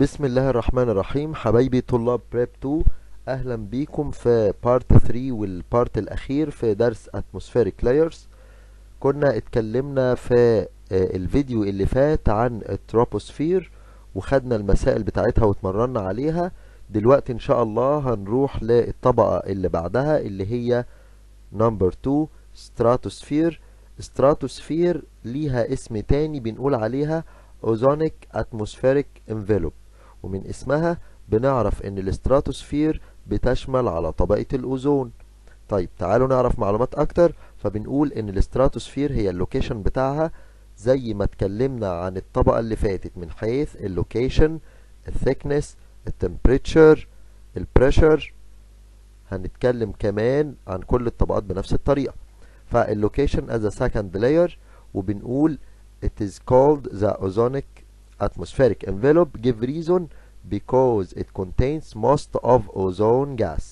بسم الله الرحمن الرحيم. حبايبي طلاب prep 2 أهلا بيكم في part 3 وال part الأخير في درس atmospheric layers. كنا اتكلمنا في آه، الفيديو اللي فات عن التروبوسفير وخدنا المسائل بتاعتها واتمرنا عليها. دلوقتي إن شاء الله هنروح للطبقة اللي بعدها اللي هي number 2 stratosphere stratosphere ليها اسم تاني بنقول عليها ozonic atmospheric envelope ومن اسمها بنعرف إن الاستراتوسفير بتشمل على طبقة الأوزون. طيب تعالوا نعرف معلومات أكتر. فبنقول إن الاستراتوسفير هي ال location بتاعها زي ما اتكلمنا عن الطبقة اللي فاتت من حيث اللوكيشن الثيكنس التمبريتشر البريشر. هنتكلم كمان عن كل الطبقات بنفس الطريقة. فال location as a second layer وبنقول it is called the ozonic atmospheric envelope give reason because it contains most of ozone gas.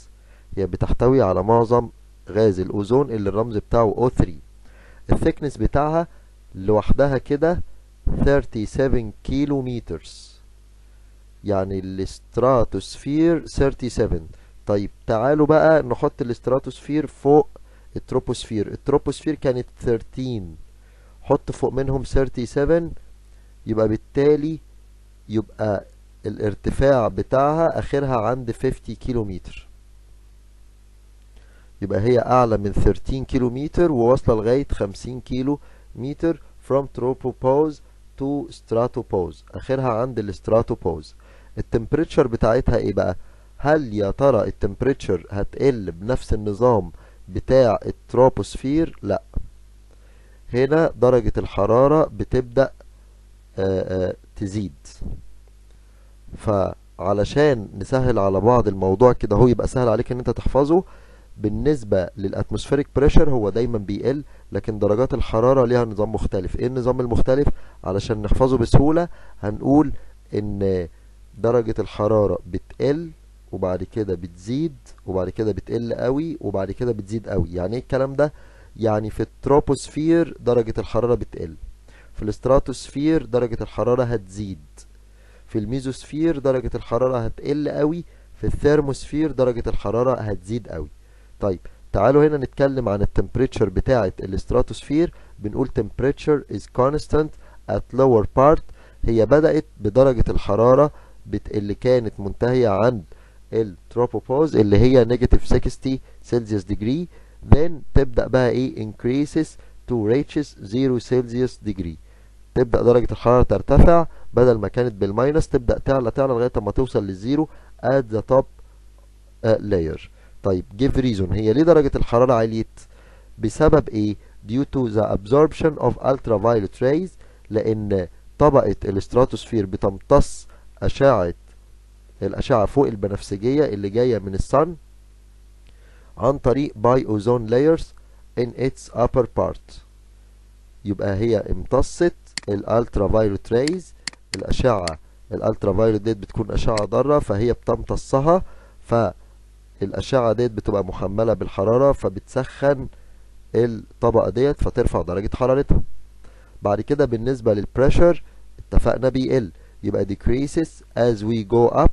هي بتحتوي على معظم غاز الأوزون اللي الرمز بتاعه O3 ال thickness بتاعها لوحدها كده 37 kilometers يعني الاستراتوسفير 37 طيب تعالوا بقى نحط الاستراتوسفير فوق ال troposphere. ال troposphere كانت 13 حط فوق منهم 37 يبقى بالتالي يبقى الارتفاع بتاعها آخرها عند 50 كيلو متر يبقى هي أعلى من 13 كيلو متر وواصلة لغاية 50 كيلو متر from tropopause to stratopause. آخرها عند ال stratopause ال temperature بتاعتها إيه بقى؟ هل يا ترى ال temperature هتقل بنفس النظام بتاع التروبوسفير؟ لا. هنا درجة الحرارة بتبدأ تزيد. فعلشان نسهل على بعض الموضوع كده هو يبقى سهل عليك ان انت تحفظه. بالنسبة لل atmospheric pressure هو دايما بيقل لكن درجات الحرارة ليها نظام مختلف. إيه النظام المختلف؟ علشان نحفظه بسهولة هنقول إن درجة الحرارة بتقل وبعد كده بتزيد وبعد كده بتقل قوي وبعد كده بتزيد قوي. يعني إيه الكلام ده؟ يعني في التروبوسفير درجة الحرارة بتقل. في الاستراتوسفير درجة الحرارة هتزيد. في الميزوسفير درجة الحرارة هتقل قوي. في ال thermosphere درجة الحرارة هتزيد قوي. طيب تعالوا هنا نتكلم عن ال temperature بتاعة الاستراتوسفير. بنقول temperature is constant at lower part. هي بدأت بدرجة الحرارة. اللي كانت منتهية عند ال tropopause اللي هي negative 60 Celsius degree then تبدأ بقى إيه؟ increases to reaches 0 Celsius degree تبدأ درجة الحرارة ترتفع بدل ما كانت بال minus تبدأ تعلى تعلى لغاية ما توصل لل zero at the top uh, layer. طيب give reason. هي ليه درجة الحرارة عليت؟ بسبب إيه؟ due to the absorption of ultraviolet rays لأن طبقة الاستراتوسفير بتمتص أشعة الأشعة فوق البنفسجية اللي جاية من ال sun عن طريق by ozone layers in its upper part. يبقى هي امتصت ال ultraviolet rays الأشعة ال ultraviolet ديت بتكون أشعة ضارة فهي بتمتصها فالأشعة ديت بتبقى محملة بالحرارة فبتسخن الطبقة ديت فترفع درجة حرارتها. بعد كده بالنسبة لل pressure اتفقنا بيقل. يبقى decreases as we go up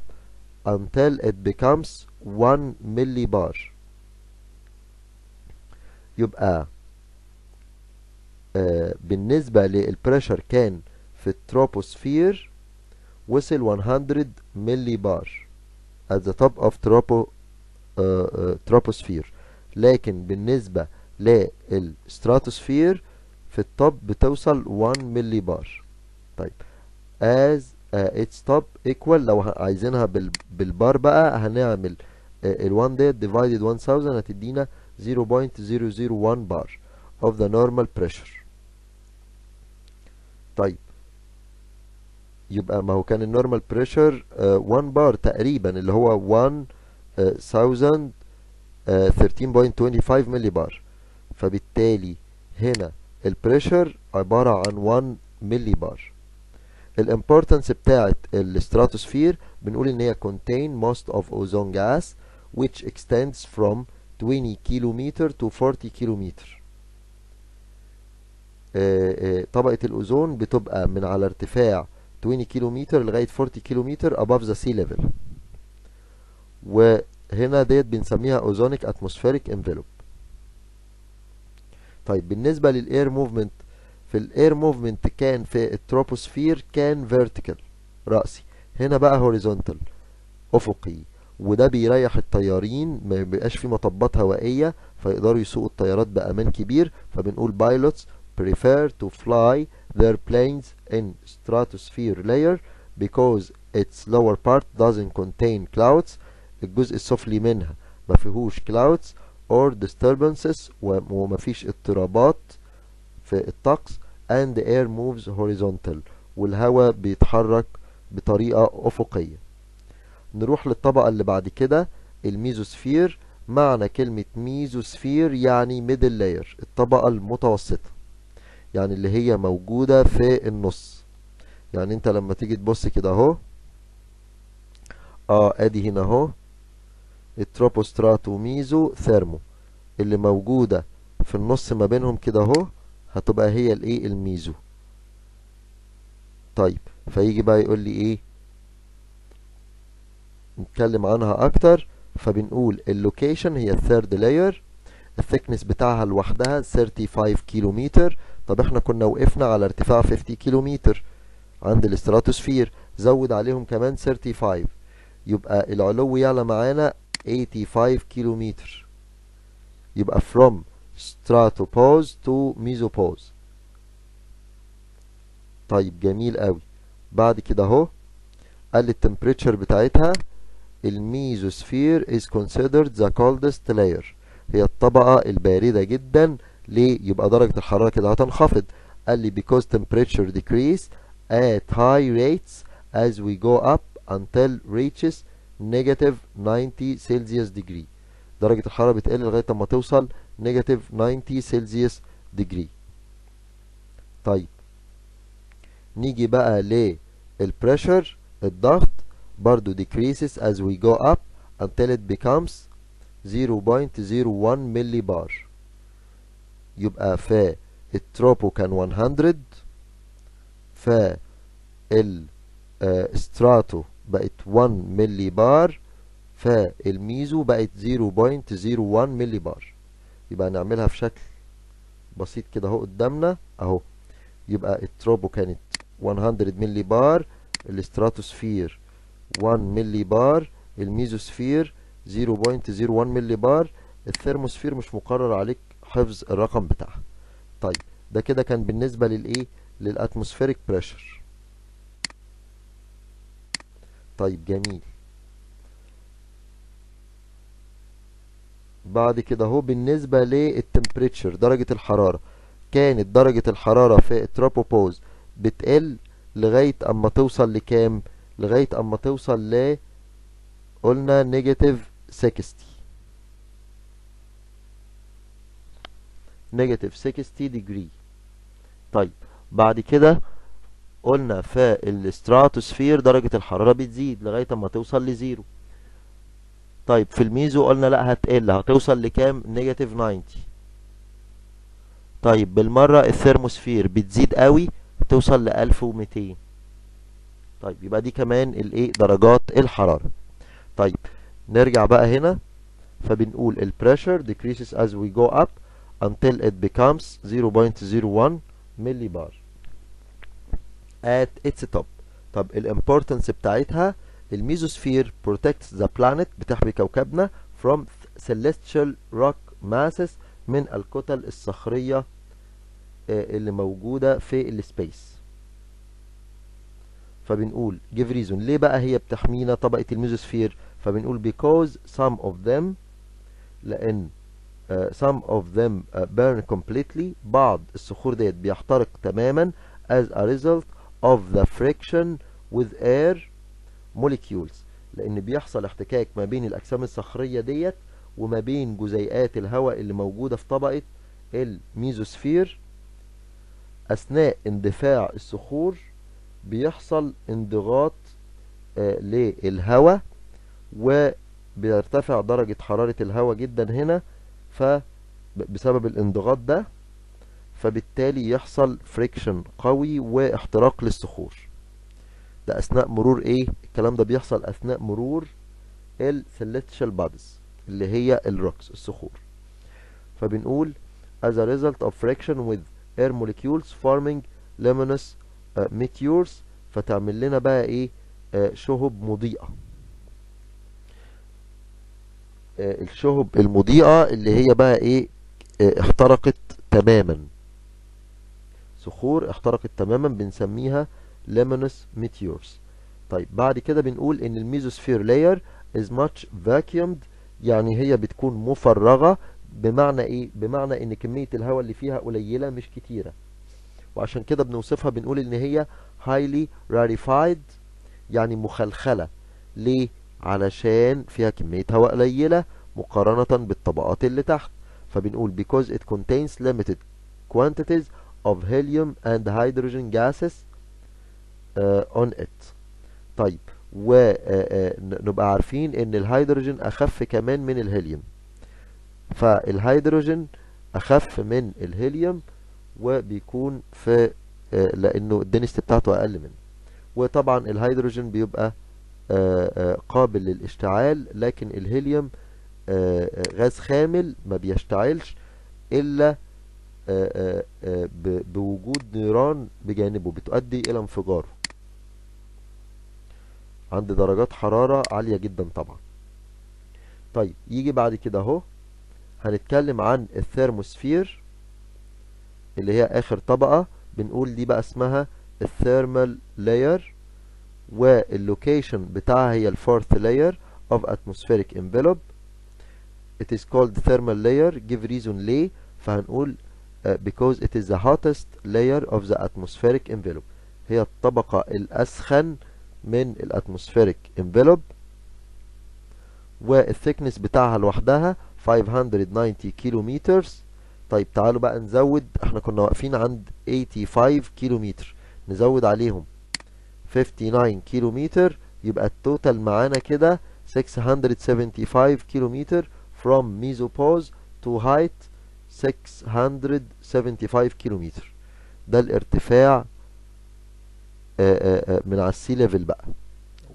until it becomes 1 millibar. يبقى آه بالنسبة لل pressure كان في التروبوسفير وصل 100 millibar at the top of tropo آه آه troposphere. لكن بالنسبة للستراتوسفير في ال top بتوصل 1 millibar طيب as uh, its top equal لو عايزينها بال بالبار بقى هنعمل ال 1 ديت divided 1000 هتدينا 0.001 bar of the normal pressure. طيب. يبقى ما هو كان ال normal pressure 1 بار تقريبا اللي هو 1000 13.25 millibar فبالتالي هنا ال pressure عبارة عن 1 millibar ال importance بتاعت الستراتوسفير بنقول إن هي contain most of ozone gas which extends from 20 kilometer to 40 كيلومتر طبقة الأوزون بتبقى من على ارتفاع 20 كيلومتر لغاية 40 كيلومتر above the sea level. وهنا ديت بنسميها ozonic atmospheric envelope طيب بالنسبة لل air movement في ال air movement كان في التروبوسفير كان vertical رأسي. هنا بقى horizontal أفقي. وده بيريح الطيارين ما بيبقاش في مطبات هوائية فيقدروا يسوقوا الطيارات بأمان كبير. فبنقول pilots prefer to fly their planes in stratosphere layer because its lower part doesn't contain clouds الجزء السفلي منها ما فيهوش clouds or disturbances وما فيش اضطرابات في الطقس and the air moves horizontal والهواء بيتحرك بطريقة أفقية. نروح للطبقة اللي بعد كده الميزوسفير. معنى كلمة ميزوسفير يعني middle layer الطبقة المتوسطة. يعني اللي هي موجودة في النص. يعني انت لما تيجي تبص كده اهو آه ادي هنا اهو ال tropo strato meso thermo. اللي موجودة في النص ما بينهم كده اهو هتبقى هي الايه؟ ال meso. طيب فيجي بقى يقول لي إيه؟ نتكلم عنها أكتر. فبنقول ال location هي ال third layer ال thickness بتاعها لوحدها 35 كيلومتر طب إحنا كنا وقفنا على ارتفاع 50 كيلومتر عند الاستراتوسفير زود عليهم كمان 35 يبقى العلو يعلى معانا 85 كيلومتر. يبقى from stratopause to mesopause. طيب جميل قوي. بعد كده اهو قال ال temperature بتاعتها ال mesosphere is considered the coldest layer. هي الطبقة الباردة جدا ليه يبقى درجة الحرارة كده هتنخفض قال لي because temperature decrease at high rates as we go up until reaches negative 90 Celsius degree درجة الحرارة بتقل لغاية ما توصل negative 90 Celsius degree طيب نيجي بقى لل pressure الضغط برضو decreases as we go up until it becomes 0.01 ملي بار يبقى في ال tropo كان 100 في ال strato بقت 1 ملي بار. فال meso بقت 0.01 ملي بار. يبقى نعملها في شكل بسيط كده اهو قدامنا اهو. يبقى ال tropo كانت 100 ملي بار الاستراتوسفير 1 ملي بار الميزوسفير 0.01 ملي بار. ال thermosphere مش مقرر عليك حفظ الرقم بتاعها. طيب ده كده كان بالنسبة للإيه؟ لل atmospheric pressure طيب جميل. بعد كده اهو بالنسبة لل temperature درجة الحرارة. كانت درجة الحرارة في ال tropopause بتقل لغاية أما توصل لكام؟ لغاية أما توصل ل قلنا negative 60 negative 60 degree طيب بعد كده قلنا في الستراتوسفير درجة الحرارة بتزيد لغاية أما توصل ل zero طيب في ال meso قلنا لا هتقل. هتوصل لكام؟ negative 90 طيب بالمرة ال thermosphere بتزيد قوي توصل ل 1200 طيب يبقى دي كمان الايه؟ درجات الحرارة. طيب نرجع بقى هنا. فبنقول ال pressure decreases as we go up. Until it becomes 0.01 millibar at its top. طب ال importance بتاعتها ال mesosphere protects the planet بتحمي كوكبنا from celestial rock masses من الكتل الصخرية اللي موجودة في ال space فبنقول give reason. ليه بقى هي بتحمينا طبقة الميزوسفير فبنقول because some of them لأن uh, some of them uh, burn completely. بعض الصخور ديت بيحترق تماما as a result of the friction with air molecules. لأن بيحصل احتكاك ما بين الأجسام الصخرية ديت وما بين جزيئات الهواء اللي موجودة في طبقة الميزوسفير. أثناء اندفاع الصخور بيحصل انضغاط آه للهواء وبيرتفع درجة حرارة الهواء جدا هنا فبسبب الانضغاط ده فبالتالي يحصل friction قوي واحتراق للصخور. ده أثناء مرور إيه؟ الكلام ده بيحصل أثناء مرور ال celestial bodies اللي هي ال rocks الصخور. فبنقول as a result of friction with air molecules forming luminous uh, meteors فتعمل لنا بقى إيه؟ آه شهب مضيئة. آه الشهب المضيئة اللي هي بقى إيه؟ آه احترقت تماما. صخور احترقت تماما بنسميها luminous meteors. طيب بعد كده بنقول إن الميزوسفير layer is much vacuumed يعني هي بتكون مفرغة بمعنى إيه؟ بمعنى إن كمية الهواء اللي فيها قليلة مش كتيرة. وعشان كده بنوصفها بنقول إن هي highly rarefied يعني مخلخلة. ليه؟ علشان فيها كمية هواء قليلة مقارنة بالطبقات اللي تحت. فبنقول because it contains limited quantities of helium and hydrogen gases uh, on it. طيب ونبقى عارفين إن الهيدروجين أخف كمان من الهيليوم. فالهيدروجين أخف من الهيليوم وبيكون في لأنه ال density بتاعته أقل منه. وطبعا الهيدروجين بيبقى قابل للاشتعال لكن الهيليوم غاز خامل ما بيشتعلش إلا بوجود نيران بجانبه بتؤدي إلى انفجاره. عند درجات حرارة عالية جدا طبعا. طيب يجي بعد كده أهو. هنتكلم عن ال thermosphere اللي هي آخر طبقة. بنقول دي بقى اسمها ال thermal layer وال location بتاعها هي ال fourth layer of atmospheric envelope. It is called thermal layer. Give reason ليه. فهنقول uh, because it is the hottest layer of the atmospheric envelope. هي الطبقة الأسخن من ال atmospheric envelope. وال thickness بتاعها لوحدها 590 كيلو متر طيب تعالوا بقى نزود. إحنا كنا واقفين عند 85 كيلو متر نزود عليهم. 59 كيلو متر يبقى ال total معانا كده 675 كيلو متر from mesopause to height 675 كيلو متر ده الارتفاع آآ آآ من على ال sea level بقى.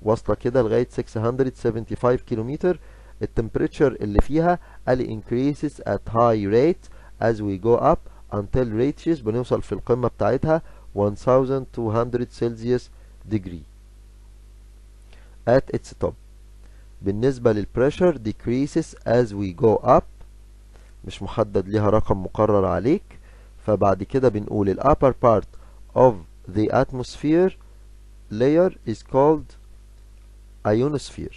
واصلة كده لغاية 675 كيلومتر ال temperature اللي فيها قال increases at high rate as we go up until reaches بنوصل في القمة بتاعتها 1200 Celsius degree. At its top. بالنسبة لل pressure decreases as we go up. مش محدد ليها رقم مقرر عليك. فبعد كده بنقول ال upper part of the thermosphere layer is called ionosphere.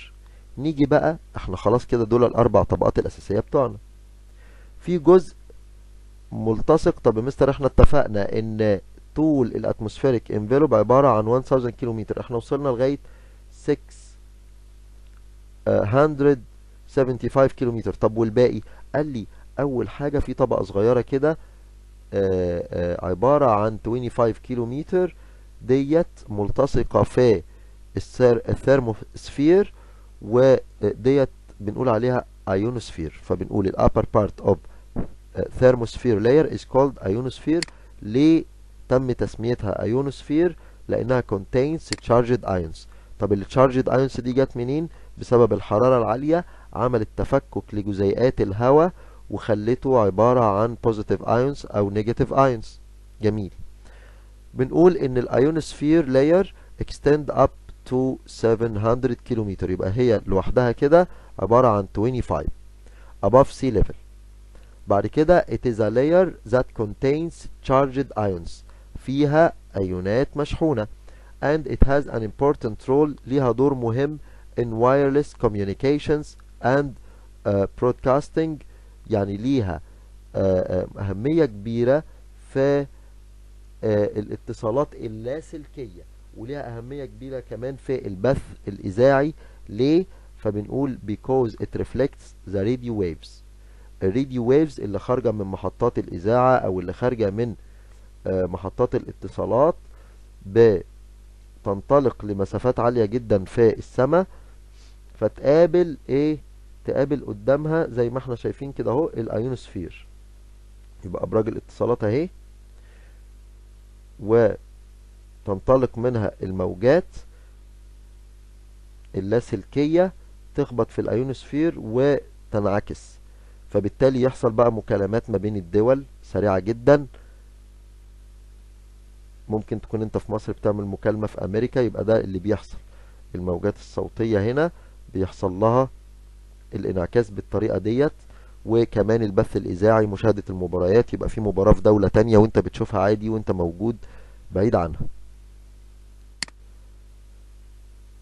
نيجي بقى إحنا خلاص كده دول الأربع طبقات الأساسية بتوعنا. في جزء ملتصق. طب يا مستر إحنا اتفقنا إن طول ال atmospheric envelope عبارة عن 1000 كيلومتر. إحنا وصلنا لغاية 675 كيلومتر. طب والباقي؟ قال لي أول حاجة في طبقة صغيرة كده عبارة عن 25 كيلومتر ديت ملتصقة في ال thermosphere وديت بنقول عليها ايونوسفير فبنقول ال upper part of thermosphere layer is called ليه تم تسميتها ايونوسفير لأنها contains charged ions. طب ال charged ions دي جت منين؟ بسبب الحرارة العالية عملت تفكك لجزيئات الهواء وخلته عبارة عن positive ions أو negative ions. جميل. بنقول إن الأيونوسفير layer extend up to 700 كيلومتر يبقى هي لوحدها كده عبارة عن 25 above sea level. بعد كده it is a layer that contains charged ions. فيها أيونات مشحونة. And it has an important role. ليها دور مهم in wireless communications and uh, broadcasting. يعني ليها أهمية كبيرة في الاتصالات اللاسلكية. وليها أهمية كبيرة كمان في البث الإذاعي. ليه؟ فبنقول because it reflects the radio waves. الراديو ويفز اللي خارجة من محطات الإذاعة أو اللي خارجة من محطات الاتصالات بتنطلق لمسافات عالية جدا في السماء فتقابل إيه؟ تقابل قدامها زي ما إحنا شايفين كده أهو الأيونوسفير. يبقى أبراج الاتصالات أهي. وتنطلق منها الموجات اللاسلكية تخبط في الأيونوسفير وتنعكس. فبالتالي يحصل بقى مكالمات ما بين الدول سريعة جدا. ممكن تكون انت في مصر بتعمل مكالمة في أمريكا يبقى ده اللي بيحصل. الموجات الصوتية هنا بيحصل لها الانعكاس بالطريقة ديت وكمان البث الإذاعي مشاهدة المباريات يبقى في مباراة في دولة تانية وانت بتشوفها عادي وانت موجود بعيد عنها.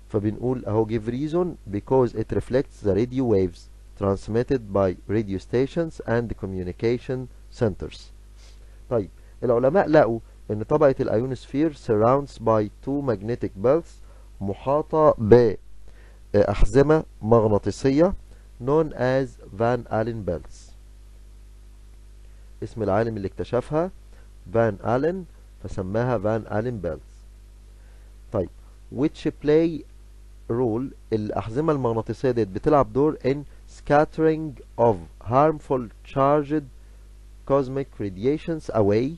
فبنقول أهو give reason because it reflects the radio waves transmitted by radio stations and communication centers. طيب العلماء لقوا ان طبقة الايونوسفير surrounds by two magnetic belts محاطة بأحزمة مغناطيسية known as Van Allen belts اسم العالم اللي اكتشفها فان ألين فسماها فان ألين belts طيب which play role الأحزمة المغناطيسية ديت بتلعب دور in scattering of harmful charged cosmic radiations away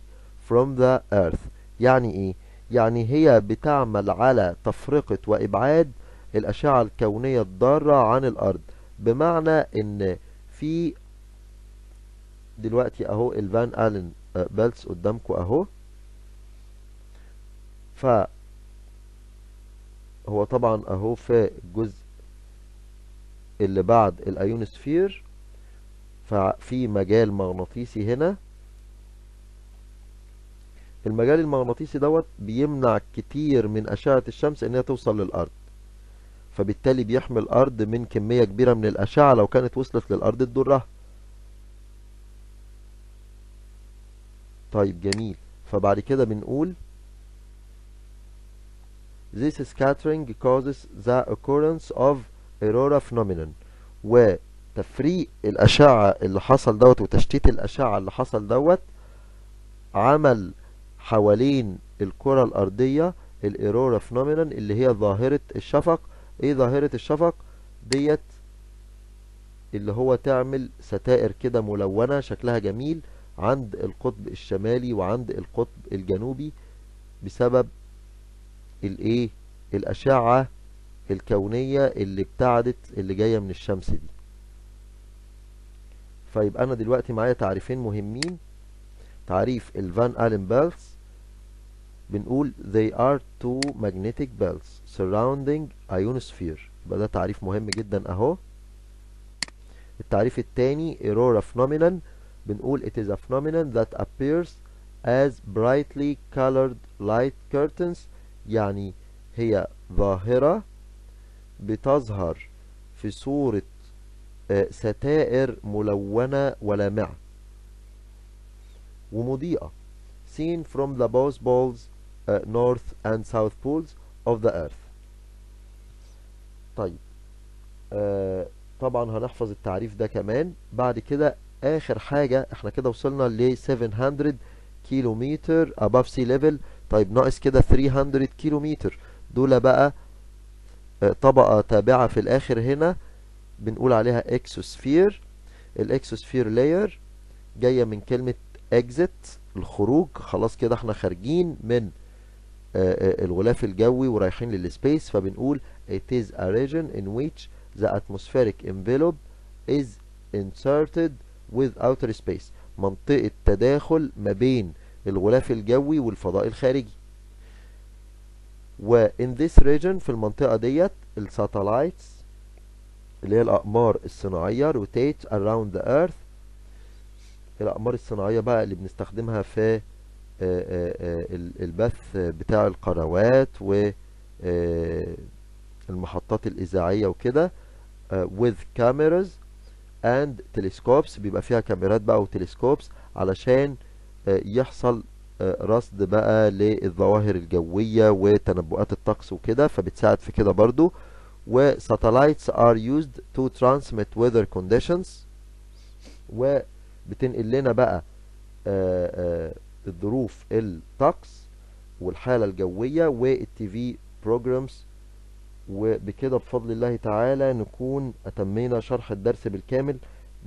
from the earth. يعني إيه؟ يعني هي بتعمل على تفرقة وإبعاد الأشعة الكونية الضارة عن الأرض. بمعنى إن في دلوقتي أهو الفان الين بيلتس قدامكم أهو. ف هو طبعا أهو في الجزء اللي بعد الأيونوسفير. ففي مجال مغناطيسي هنا. المجال المغناطيسي دوت بيمنع كتير من أشعة الشمس إنها توصل للأرض. فبالتالي بيحمي الأرض من كمية كبيرة من الأشعة لو كانت وصلت للأرض تضرها. طيب جميل. فبعد كده بنقول This scattering causes the occurrence of aurora phenomenon. وتفريق الأشعة اللي حصل دوت وتشتيت الأشعة اللي حصل دوت عمل حوالين الكرة الأرضية الإيرورا فينومينون اللي هي ظاهرة الشفق. إيه ظاهرة الشفق؟ ديت اللي هو تعمل ستائر كده ملونة شكلها جميل عند القطب الشمالي وعند القطب الجنوبي بسبب الإيه؟ الأشعة الكونية اللي ابتعدت اللي جاية من الشمس دي. فيبقى أنا دلوقتي معايا تعريفين مهمين. تعريف الفان ألين بيلز بنقول they are two magnetic belts surrounding ionosphere يبقى ده تعريف مهم جدا اهو التعريف التاني aurora phenomenon بنقول it is a phenomenon that appears as brightly colored light curtains يعني هي ظاهرة بتظهر في صورة ستائر ملونة ولامعة ومضيئة seen from the both poles uh, north and south poles of the earth. طيب آه طبعا هنحفظ التعريف ده كمان. بعد كده آخر حاجة إحنا كده وصلنا ل 700 كيلومتر above sea level. طيب ناقص كده 300 كيلومتر. دول بقى آه طبقة تابعة في الآخر هنا. بنقول عليها exosphere ال exosphere layer جاية من كلمة exit الخروج خلاص كده إحنا خارجين من الغلاف الجوي ورايحين لل space فبنقول it is a region in which the atmospheric envelope is inserted with outer space منطقة تداخل ما بين الغلاف الجوي والفضاء الخارجي. و in this region في المنطقة ديت ال satellites اللي هي الأقمار الصناعية rotate around the earth الأقمار الصناعية بقى اللي بنستخدمها في البث بتاع القنوات والمحطات الإذاعية وكده with cameras and telescopes. بيبقى فيها كاميرات بقى وتلسكوبس علشان يحصل رصد بقى للظواهر الجوية وتنبؤات الطقس وكده فبتساعد في كده برضو. و satellites are used to transmit weather conditions. وبتنقل لنا بقى آآ آآ الظروف الطقس والحالة الجوية والتي في بروجرامز وبكده بفضل الله تعالى نكون أتمينا شرح الدرس بالكامل.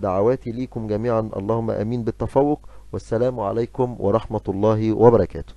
دعواتي ليكم جميعا. اللهم أمين بالتفوق. والسلام عليكم ورحمة الله وبركاته.